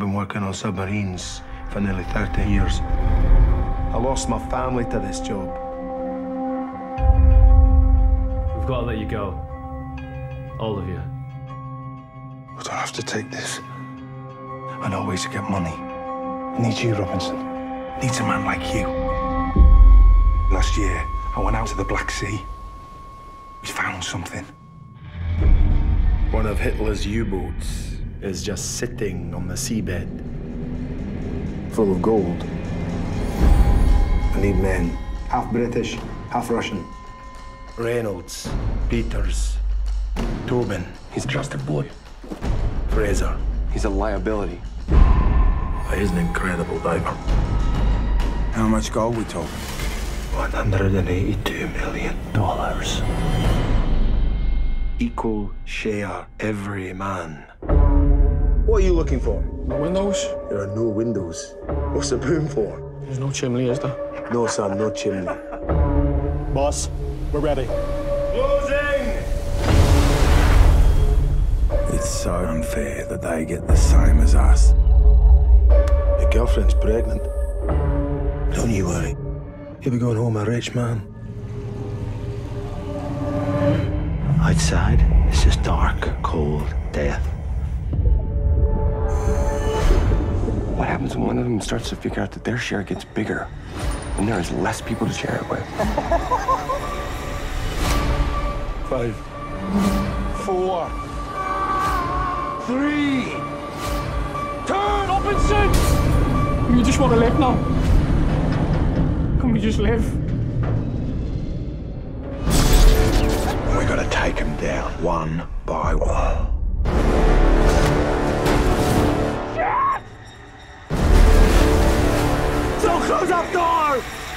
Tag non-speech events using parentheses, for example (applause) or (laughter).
been working on submarines for nearly 30 years. I lost my family to this job. We've got to let you go. All of you. I don't have to take this. I know ways to get money. I need you, Robinson. Needs a man like you. Last year, I went out to the Black Sea. We found something. One of Hitler's U-boats is just sitting on the seabed. Full of gold. I need men. Half British, half Russian. Reynolds, Peters, Tobin. He's just a trusted boy. Fraser. He's a liability. He's an incredible diver. How much gold we talking? $182 million. Equal share, every man. What are you looking for? No Windows? There are no windows. What's the boom for? There's no chimney, is there? No, son, no chimney. Boss, we're ready. Closing! It's so unfair that they get the same as us. Your girlfriend's pregnant. Don't you worry. You'll be going home a rich man. Outside, it's just dark, cold, death. Happens when one of them starts to figure out that their share gets bigger and there is less people to share it with? (laughs) Five. Four. Three. Turn, Robinson! We just want to live now. Can we just live? We gotta take them down one by one. Close that door!